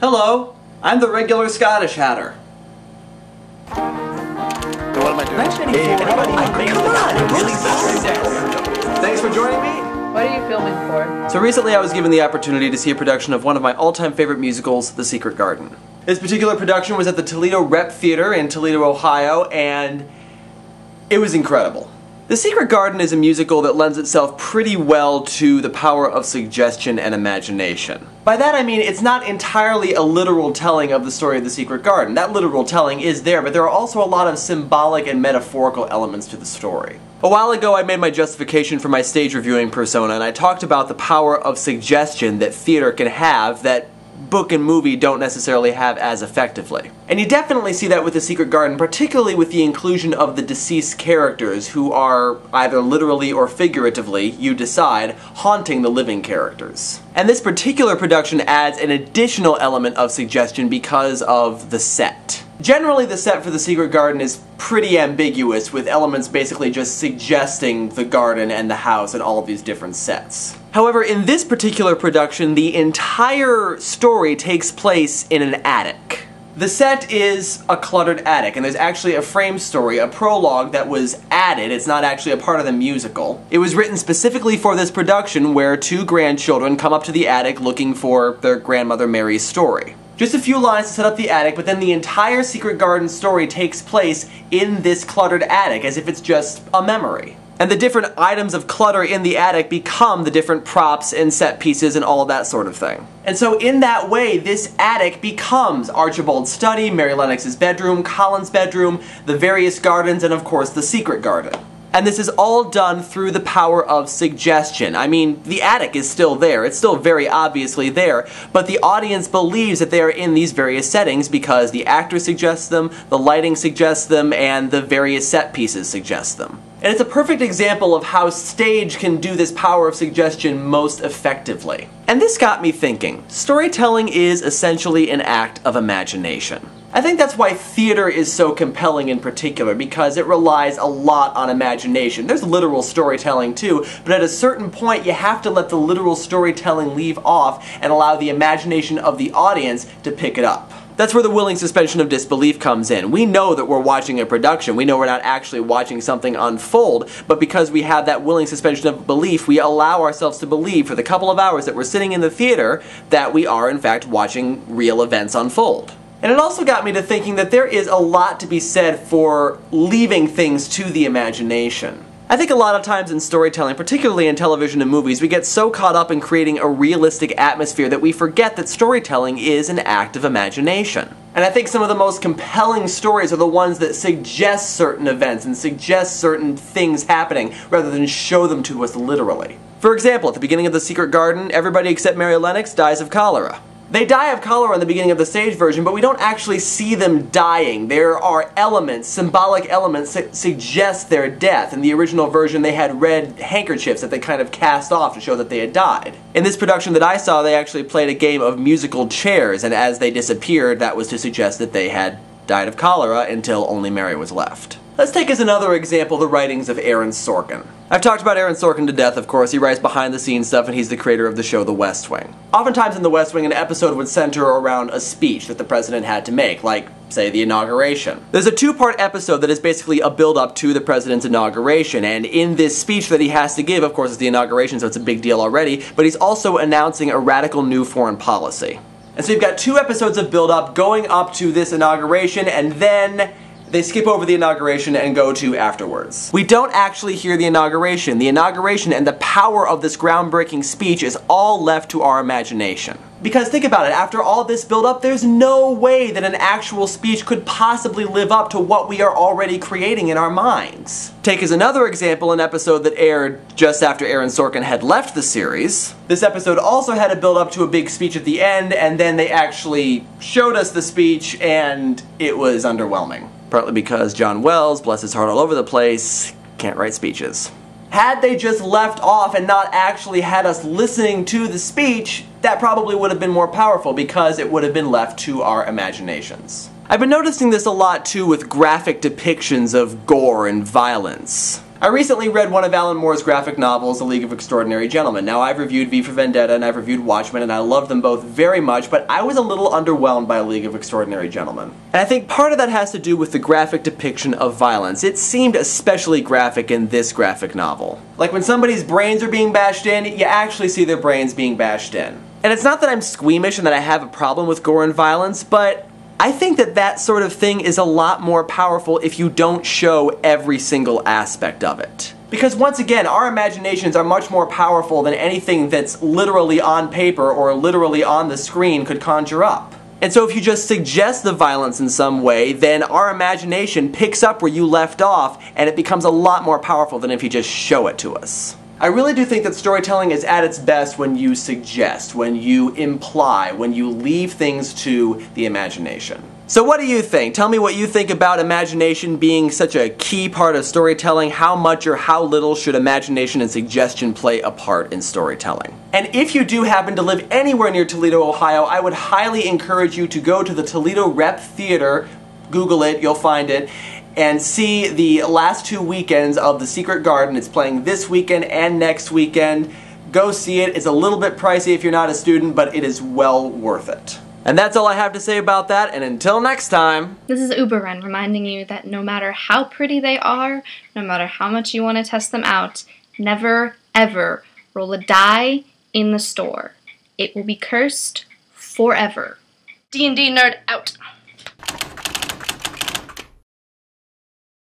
Hello, I'm the regular Scottish Hatter. So what am I doing? Thanks for joining me. What are you filming for? So recently I was given the opportunity to see a production of one of my all-time favorite musicals, The Secret Garden. This particular production was at the Toledo Rep Theater in Toledo, Ohio, and it was incredible. The Secret Garden is a musical that lends itself pretty well to the power of suggestion and imagination. By that I mean it's not entirely a literal telling of the story of the Secret Garden. That literal telling is there, but there are also a lot of symbolic and metaphorical elements to the story. A while ago I made my justification for my stage reviewing persona and I talked about the power of suggestion that theater can have that book and movie don't necessarily have as effectively. And you definitely see that with The Secret Garden, particularly with the inclusion of the deceased characters who are either literally or figuratively, you decide, haunting the living characters. And this particular production adds an additional element of suggestion because of the set. Generally, the set for The Secret Garden is pretty ambiguous, with elements basically just suggesting the garden and the house and all of these different sets. However, in this particular production, the entire story takes place in an attic. The set is a cluttered attic, and there's actually a frame story, a prologue that was added. It's not actually a part of the musical. It was written specifically for this production where two grandchildren come up to the attic looking for their grandmother Mary's story. Just a few lines to set up the attic, but then the entire Secret Garden story takes place in this cluttered attic, as if it's just a memory. And the different items of clutter in the attic become the different props and set pieces and all of that sort of thing. And so in that way, this attic becomes Archibald's study, Mary Lennox's bedroom, Colin's bedroom, the various gardens, and of course the secret garden. And this is all done through the power of suggestion. I mean, the attic is still there, it's still very obviously there, but the audience believes that they are in these various settings because the actor suggests them, the lighting suggests them, and the various set pieces suggest them. And it's a perfect example of how stage can do this power of suggestion most effectively. And this got me thinking. Storytelling is essentially an act of imagination. I think that's why theater is so compelling in particular, because it relies a lot on imagination. There's literal storytelling too, but at a certain point you have to let the literal storytelling leave off and allow the imagination of the audience to pick it up. That's where the willing suspension of disbelief comes in. We know that we're watching a production. We know we're not actually watching something unfold, but because we have that willing suspension of belief, we allow ourselves to believe for the couple of hours that we're sitting in the theater that we are in fact watching real events unfold. And it also got me to thinking that there is a lot to be said for leaving things to the imagination. I think a lot of times in storytelling, particularly in television and movies, we get so caught up in creating a realistic atmosphere that we forget that storytelling is an act of imagination. And I think some of the most compelling stories are the ones that suggest certain events and suggest certain things happening rather than show them to us literally. For example, at the beginning of The Secret Garden, everybody except Mary Lennox dies of cholera. They die of cholera in the beginning of the stage version, but we don't actually see them dying. There are elements, symbolic elements that suggest their death. In the original version, they had red handkerchiefs that they kind of cast off to show that they had died. In this production that I saw, they actually played a game of musical chairs, and as they disappeared, that was to suggest that they had died of cholera until only Mary was left. Let's take as another example the writings of Aaron Sorkin. I've talked about Aaron Sorkin to death, of course. He writes behind the scenes stuff and he's the creator of the show The West Wing. Oftentimes in The West Wing, an episode would center around a speech that the president had to make, like, say, the inauguration. There's a two-part episode that is basically a build-up to the president's inauguration, and in this speech that he has to give, of course, it's the inauguration, so it's a big deal already, but he's also announcing a radical new foreign policy. And so you've got two episodes of build-up going up to this inauguration, and then they skip over the inauguration and go to afterwards. We don't actually hear the inauguration. The inauguration and the power of this groundbreaking speech is all left to our imagination. Because think about it, after all this build-up, there's no way that an actual speech could possibly live up to what we are already creating in our minds. Take as another example an episode that aired just after Aaron Sorkin had left the series. This episode also had a build-up to a big speech at the end, and then they actually showed us the speech, and it was underwhelming partly because John Wells, bless his heart all over the place, can't write speeches. Had they just left off and not actually had us listening to the speech, that probably would have been more powerful because it would have been left to our imaginations. I've been noticing this a lot too with graphic depictions of gore and violence. I recently read one of Alan Moore's graphic novels, A League of Extraordinary Gentlemen. Now, I've reviewed V for Vendetta and I've reviewed Watchmen, and I love them both very much, but I was a little underwhelmed by A League of Extraordinary Gentlemen. And I think part of that has to do with the graphic depiction of violence. It seemed especially graphic in this graphic novel. Like when somebody's brains are being bashed in, you actually see their brains being bashed in. And it's not that I'm squeamish and that I have a problem with gore and violence, but I think that that sort of thing is a lot more powerful if you don't show every single aspect of it. Because once again, our imaginations are much more powerful than anything that's literally on paper or literally on the screen could conjure up. And so if you just suggest the violence in some way, then our imagination picks up where you left off and it becomes a lot more powerful than if you just show it to us. I really do think that storytelling is at its best when you suggest, when you imply, when you leave things to the imagination. So what do you think? Tell me what you think about imagination being such a key part of storytelling. How much or how little should imagination and suggestion play a part in storytelling? And if you do happen to live anywhere near Toledo, Ohio, I would highly encourage you to go to the Toledo Rep Theater Google it, you'll find it, and see the last two weekends of The Secret Garden. It's playing this weekend and next weekend. Go see it. It's a little bit pricey if you're not a student, but it is well worth it. And that's all I have to say about that, and until next time. This is Uberrun reminding you that no matter how pretty they are, no matter how much you want to test them out, never, ever roll a die in the store. It will be cursed forever. D&D nerd out.